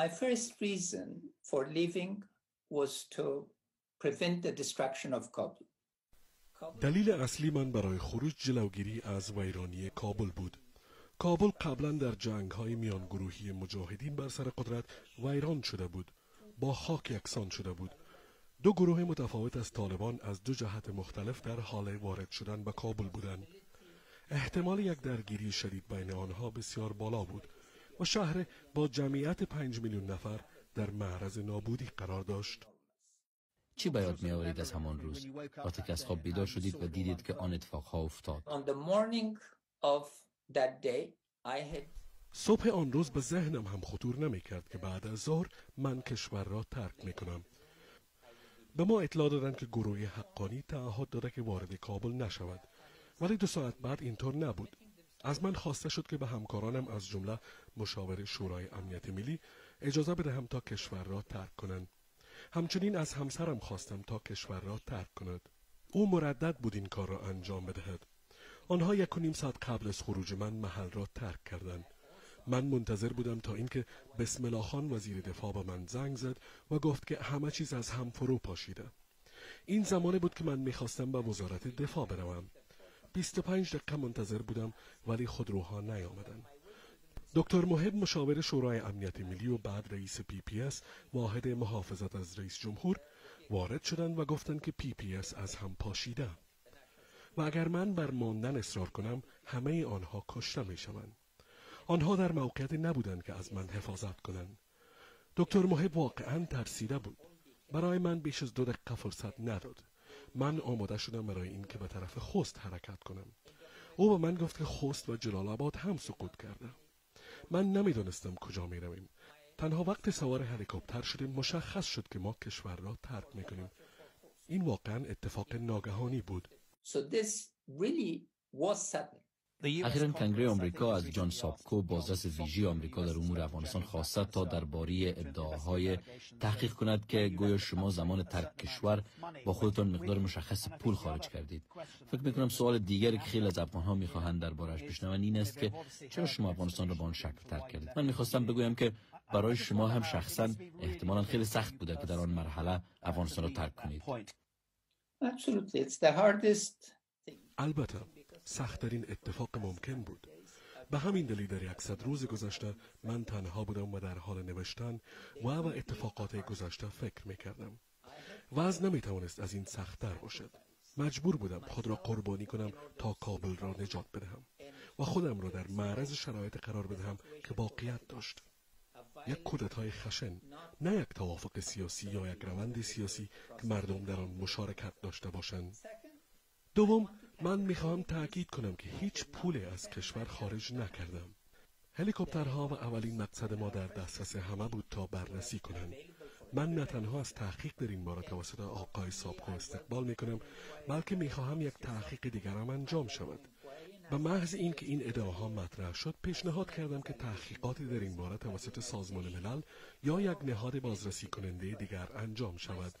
My first reason for leaving was to prevent the destruction of Kabul. دلیل اصلی من برای خروج جلوگیری از ویرانی کابل بود. کابل قبلا در جنگ های میان گروهی مجاهدین بر سر قدرت ویران شده بود. با خاک یکسان شده بود. دو گروه متفاوت از طالبان از دو جهت مختلف در حال وارد شدن به کابل بودند. احتمال یک درگیری شدید بین آنها بسیار بالا بود و شهر با جمعیت پنج میلیون نفر در معرض نابودی قرار داشت. چی به یاد می آورید از همان روز وقتی که از خواب بیدار شدید و دیدید که آن افتاد day, I had صبح آن روز به ذهنم هم خطور نمی کرد که بعد از ظهر من کشور را ترک می کنم. به ما اطلاع دادند که گروه حقانی تعهد داده که وارد کابل نشود ولی دو ساعت بعد اینطور نبود از من خواسته شد که به همکارانم از جمله مشاور شورای امنیت ملی اجازه بدهم تا کشور را ترک کنند. همچنین از همسرم خواستم تا کشور را ترک کند. او مردد بود این کار را انجام بدهد. آنها یک و نیم ساعت قبل از خروج من محل را ترک کردند. من منتظر بودم تا اینکه بسم الله خان وزیر دفاع به من زنگ زد و گفت که همه چیز از هم فرو پاشیده. این زمانه بود که من می‌خواستم به وزارت دفاع بروم. 25 دقیقه منتظر بودم ولی خودروها نیامدند دکتر محب مشاور شورای امنیت ملی و بعد رئیس PPS واحد محافظت از رئیس جمهور وارد شدند و گفتند که PPS از هم پاشیده و اگر من بر ماندن اصرار کنم همه آنها کشته می شوند. آنها در موقعیت نبودند که از من حفاظت کنند. دکتر محب واقعا ترسیده بود. برای من بیش از دو دقیقه فرصت نداد. من آماده شدم برای اینکه به طرف خوست حرکت کنم. او به من گفت که خوست و جلال آباد هم سقوط کرده. من نمی‌دانستم کجا می رویم. تنها وقت سوار هلیکوپتر شدیم مشخص شد که ما کشور را ترک می کنیم. این واقعا اتفاق ناگهانی بود. So this really was sudden. اخیرا کنگره آمریکا از جان سابکو بازرس ویژه آمریکا در امور افغانستان خواسته تا درباره ادعاهای تحقیق کند که گویا شما زمان ترک کشور با خودتان مقدار مشخص پول خارج کردید. فکر می‌کنم سوال دیگری که خیلی از افغانها می‌خواهند دربارهش بشنوند این است که چرا شما افغانستان را با آن شکل ترک کردید؟ من می‌خواستم بگویم که برای شما هم شخصا احتمالا خیلی سخت بوده که در آن مرحله افغانستان را ترک کنید. البته سختترین اتفاق ممکن بود. به همین دلیل در یکصد روز گذشته من تنها بودم و در حال نوشتن و و اتفاقات گذشته فکر می‌کردم. وضع نمی‌توانست از این سختتر باشد. مجبور بودم خود را قربانی کنم تا کابل را نجات بدهم و خودم را در معرض شرایط قرار بدهم که باقیت داشت. یک کودتای خشن نه یک توافق سیاسی یا یک روند سیاسی که مردم در آن مشارکت داشته باشند. دوم من می‌خواهم تاکید کنم که هیچ پول از کشور خارج نکردم. هلیکوپترها و اولین مقصد ما در دسترس همه بود تا بررسی کنند. من نه تنها از تحقیق در این باره توسط آقای سابقو استقبال می‌کنم بلکه می‌خواهم یک تحقیق دیگرم انجام شود. به محض اینکه این ادعاها مطرح شد پیشنهاد کردم که تحقیقاتی در این باره توسط سازمان ملل یا یک نهاد بازرسی کننده دیگر انجام شود.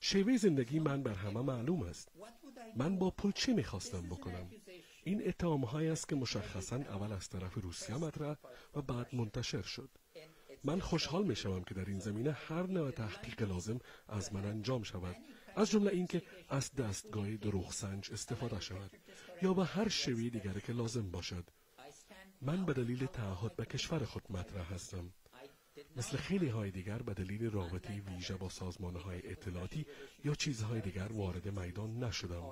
شیوه زندگی من بر همه معلوم است. من با پول چه می‌خواستم بکنم؟ این اتهام است که مشخصا اول از طرف روسیه مطرح و بعد منتشر شد. من خوشحال می شوم که در این زمینه هر نوع تحقیق لازم از من انجام شود. از جمله اینکه از دستگاه دروغ سنج استفاده شود یا به هر شوی دیگری که لازم باشد. من به دلیل تعهد به کشور خود مطرح هستم. مثل خیلی های دیگر به دلیل رابطه ویژه با سازمان های اطلاعاتی یا چیزهای دیگر وارد میدان نشدم.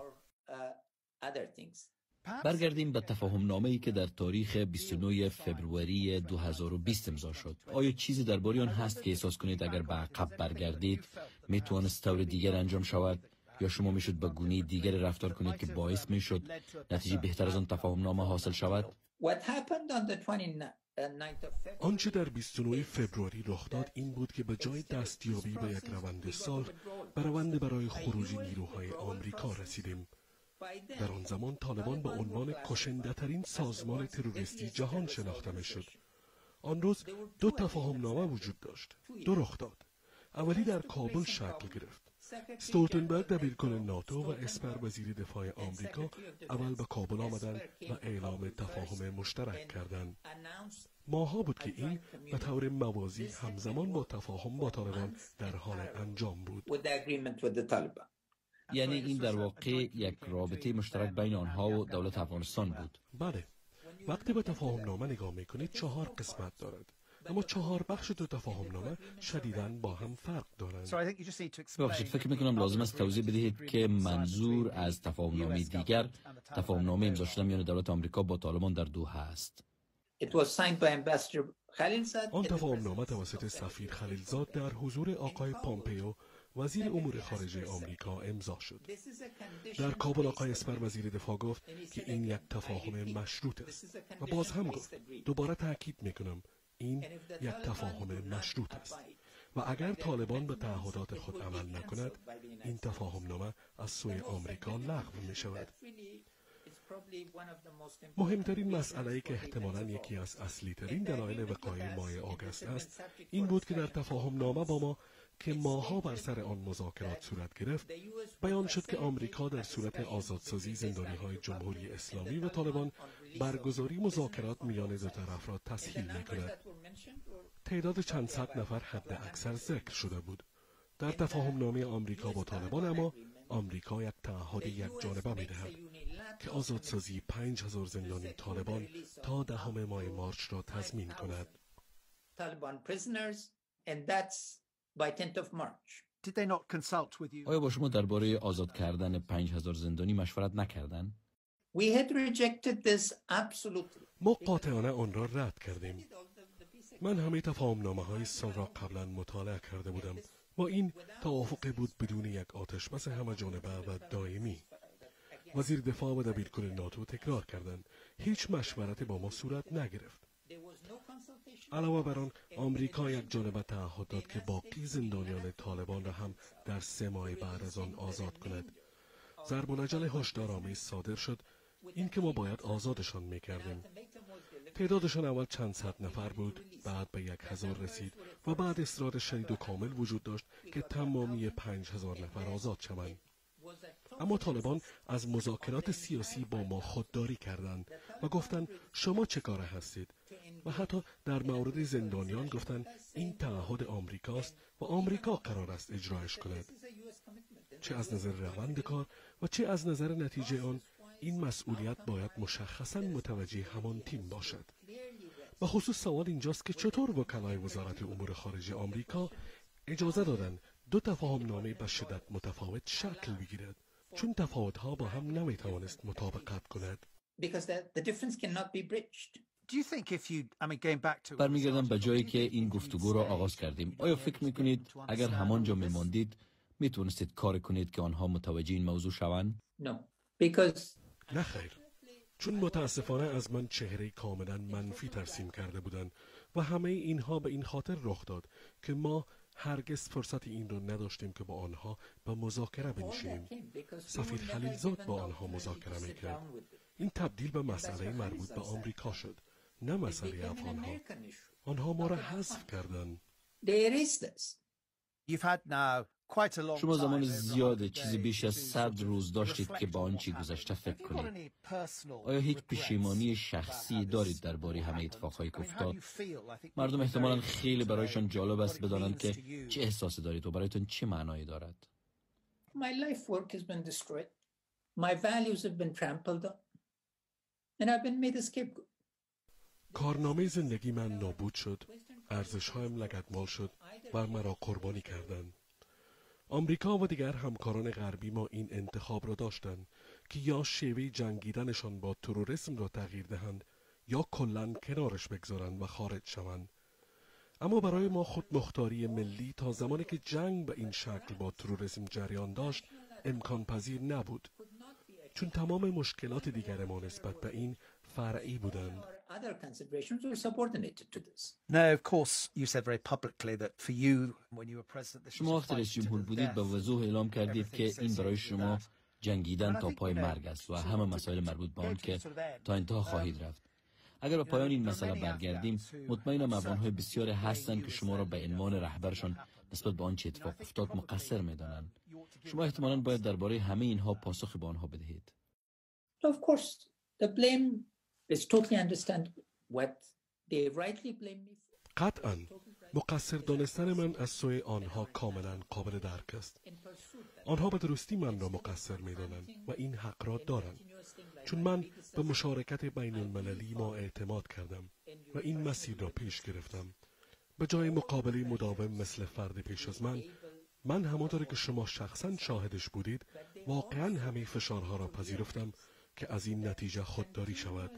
برگردیم به تفاهم نامه ای که در تاریخ 29 فبروری 2020 امضا شد. آیا چیزی درباره آن هست که احساس کنید اگر به عقب برگردید می‌توانست طور دیگر انجام شود؟ یا شما می‌شد به گونه دیگر رفتار کنید که باعث می‌شد نتیجه بهتر از آن تفاهم نامه حاصل شود؟ What happened on the 29th of February? آنچه در 29 فبروری رخ داد این بود که به جای دستیابی به یک روند سال به روند برای خروج نیروهای آمریکا رسیدیم در آن زمان طالبان به عنوان کشنده ترین سازمان تروریستی جهان شناخته می شد. آن روز دو تفاهم نامه وجود داشت. دو رخ داد. اولی در کابل شکل گرفت. ستولتنبرگ دبیرکل ناتو و اسپر وزیر دفاع آمریکا اول به کابل آمدند و اعلام تفاهم مشترک کردند ماها بود که این به طور موازی همزمان با تفاهم با طالبان در حال انجام بود. یعنی این در واقع یک رابطه مشترک بین آنها و دولت افغانستان بود. بله. وقتی به تفاهم نامه نگاه می‌کنید چهار قسمت دارد. اما چهار بخش دو تفاهم نامه شدیداً با هم فرق دارند. ببخشید فکر می‌کنم لازم است توضیح بدهید که منظور از تفاهم نامه دیگر تفاهم نامه امضا شده میان دولت آمریکا با طالبان در دوحه است آن تفاهم نامه توسط سفیر خلیلزاد در حضور آقای پامپیو وزیر امور خارجه آمریکا امضا شد. در کابل آقای اسپر وزیر دفاع گفت که این یک تفاهم مشروط است و باز هم گفت. دوباره تاکید می‌کنم این یک تفاهم مشروط است. و اگر طالبان به تعهدات خود عمل نکند این تفاهم نامه از سوی آمریکا لغو می شود. مهمترین مسئله که احتمالا یکی از اصلی ترین دلایل وقایع ماه آگست است. این بود که در تفاهم نامه با ما که ماها بر سر آن مذاکرات صورت گرفت بیان شد که آمریکا در صورت آزادسازی زندانی های جمهوری اسلامی و طالبان برگزاری مذاکرات میان دو طرف را تسهیل می. تعداد چند صد نفر حد اکثر ذکر شده بود. در تفاهم نامه آمریکا با طالبان اما آمریکا یک تعهد یک جانبه می دهد که آزادسازی پنج هزار زندانی طالبان تا دهم ماه مارچ را تضمین کند. آیا با شما درباره آزاد کردن پنج هزار زندانی مشورت نکردن؟ ما قاطعانه آن را رد کردیم. من همه تفاهم نامه های سال را قبلا مطالعه کرده بودم. با این توافق بود بدون یک آتش بس همه جانبه و دائمی. وزیر دفاع و دبیرکل ناتو تکرار کردند هیچ مشورت با ما صورت نگرفت. علاوه بر آن آمریکا یک جانبه تعهد داد که باقی زندانیان طالبان را هم در سه ماه بعد از آن آزاد کند. ضرب العجل هشدارآمیز صادر شد. اینکه ما باید آزادشان می‌کردیم. تعدادشان اول چند صد نفر بود بعد به یک هزار رسید و بعد اصرار شدید و کامل وجود داشت که تمامی پنج هزار نفر آزاد شوند. اما طالبان از مذاکرات سیاسی با ما خودداری کردند و گفتند شما چه کاره هستید؟ و حتی در مورد زندانیان گفتند این تعهد آمریکاست و آمریکا قرار است اجرایش کند. چه از نظر روند کار و چه از نظر نتیجه آن این مسئولیت باید مشخصا متوجه همان تیم باشد. و خصوص سوال اینجاست که چطور وکلای وزارت امور خارجه آمریکا اجازه دادن دو تفاهم نامه به شدت متفاوت شکل بگیرد چون تفاوتها با هم نمی‌توانست مطابقت کند. برمیگردم به جایی که این گفتگو را آغاز کردیم. آیا فکر می‌کنید اگر همانجا میماندید می‌تونستید کار کنید که آنها متوجه این موضوع شوند؟ نه خیر. چون متاسفانه از من چهره کاملا منفی ترسیم کرده بودند و همه اینها به این خاطر رخ داد که ما هرگز فرصت این را نداشتیم که با آنها به مذاکره بنشینیم. سفیر خلیلزاد با آنها مذاکره می‌کرد. این تبدیل به مسئله مربوط به آمریکا شد. نه مسئله افغان ها. آنها ما را حذف کردند. شما زمان زیاد چیزی بیش از صد روز داشتید که با آنچه گذشته فکر کنید؟ آیا هیچ پشیمانی شخصی دارید درباره همه اتفاقهایی که افتاد؟ مردم احتمالا خیلی برایشان جالب است بدانند که چه احساسی دارید و برایتان چه معنایی دارد. کارنامه زندگی من نابود شد. ارزش هایم لگدمال شد و مرا قربانی کردند. آمریکا و دیگر همکاران غربی ما این انتخاب را داشتند که یا شیوه جنگیدنشان با تروریسم را تغییر دهند یا کلا کنارش بگذارند و خارج شوند. اما برای ما خود مختاری ملی تا زمانی که جنگ به این شکل با تروریسم جریان داشت امکان پذیر نبود. چون تمام مشکلات دیگر ما نسبت به این فرعی بودند. شما وقتی رئیس جمهور بودید به وضوح اعلام کردید که این برای شما جنگیدن تا پای مرگ است و همه مسائل مربوط به آن که تا انتها خواهید رفت. اگر به پایان این مسئله برگردیم مطمئنم افغانهای بسیاری هستند که شما را به عنوان رهبرشان نسبت به آنچه اتفاق افتاد مقصر می‌دانند. شما احتمالا باید درباره همه اینها پاسخ به آنها بدهید. Of course, the blame قطعا مقصر دانستن من از سوی آنها کاملا قابل درک است. آنها به درستی من را مقصر می دانند و این حق را دارند. چون من به مشارکت بین المللی ما اعتماد کردم و این مسیر را پیش گرفتم. به جای مقابله مداوم مثل فرد پیش از من. من همانطور که شما شخصا شاهدش بودید واقعا همه فشارها را پذیرفتم که از این نتیجه خودداری شود.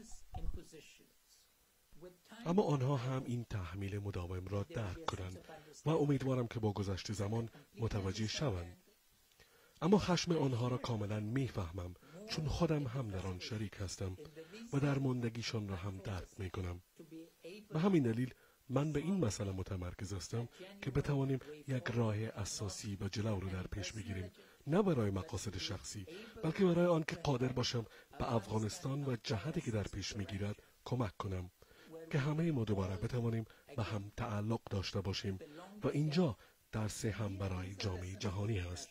اما آنها هم این تحمیل مداوم را درک کنند و امیدوارم که با گذشت زمان متوجه شوند. اما خشم آنها را کاملا می‌فهمم چون خودم هم در آن شریک هستم و در مندگیشان را هم درک می کنم به همین دلیل من به این مسئله متمرکز هستم که بتوانیم یک راه اساسی و جلو رو در پیش بگیریم نه برای مقاصد شخصی بلکه برای آنکه قادر باشم به افغانستان و جهتی که در پیش می‌گیرد کمک کنم. که همه ما دوباره بتوانیم به هم تعلق داشته باشیم و اینجا درس هم برای جامعه جهانی است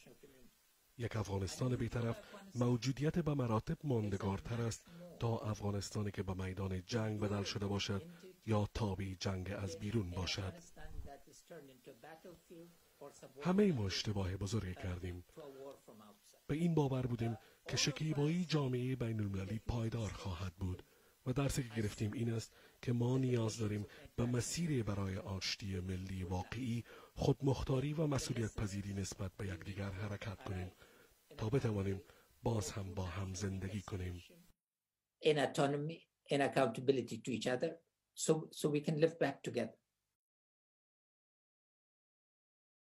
یک افغانستان بیطرف موجودیت به مراتب ماندگارتر است تا افغانستانی که به میدان جنگ بدل شده باشد یا تابی جنگ از بیرون باشد. همه ما اشتباه بزرگی کردیم. به این باور بودیم که شکیبایی جامعه بین المللی پایدار خواهد بود. درسی که گرفتیم این است که ما نیاز داریم به مسیر برای آشتی ملی واقعی خودمختاری و مسئولیت پذیری نسبت به یکدیگر حرکت کنیم تا بتوانیم باز هم با هم زندگی کنیم in autonomy and accountability to each other so, so we can live back together.